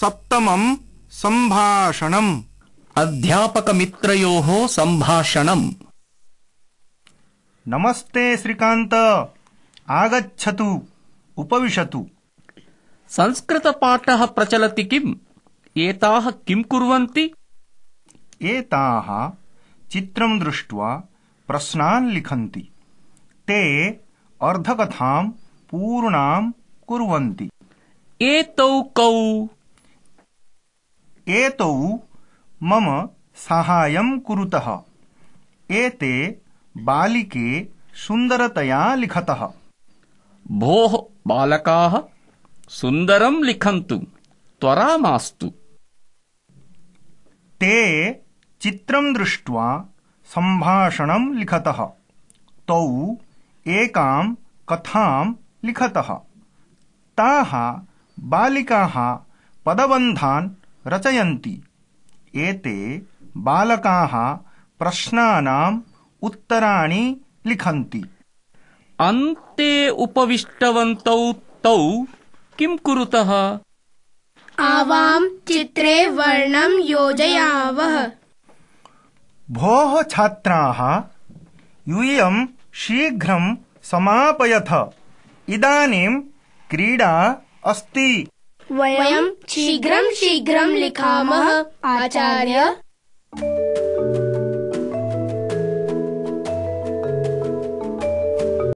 सप्तमम् सम्भाषणम्। अध्यापकमित्रयोः सम्भाषणम्। नमस्ते श्रीकान्त। आगच्छतु। उपविशतु। संस्कृतपाठः प्रचलति किम्? एताः किम् कुर्वन्ति? एताः चित्रं दृष्ट्वा प्रश्नान् लिखन्ति। ते अर्धकथां पूर्णां कुर्वन्ति। एतौ कौ एतौ मम साहाय्यं कुरुतः। एते बालिके सुन्दरतया लिखतः। भोः बालकाः सुन्दरं लिखन्तु त्वरा मास्तु ते चित्रं दृष्ट्वा सम्भाषणं लिखतः। तौ एकां कथां लिखतः। ताः बालिकाः पदबन्धान् रचयन्ति। एते बालकाः प्रश्नानाम् उत्तराणि लिखन्ति। अन्ते उपविष्टवन्तौ तौ किम् कुरुतः? आवां चित्रे वर्णं योजयावः। भोः छात्राः यूयं शीघ्रं समापयथ। इदानीं क्रीडा अस्ति वयं शीघ्रं शीघ्रं लिखामः आचार्य।